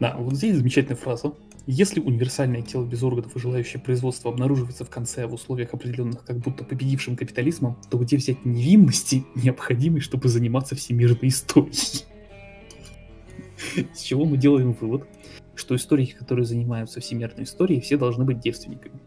Да, вот здесь замечательная фраза. Если универсальное тело без органов и желающее производство обнаруживается в конце в условиях определенных как будто победившим капитализмом, то где взять невинности, необходимой, чтобы заниматься всемирной историей? С чего мы делаем вывод, что историки, которые занимаются всемирной историей, все должны быть девственниками.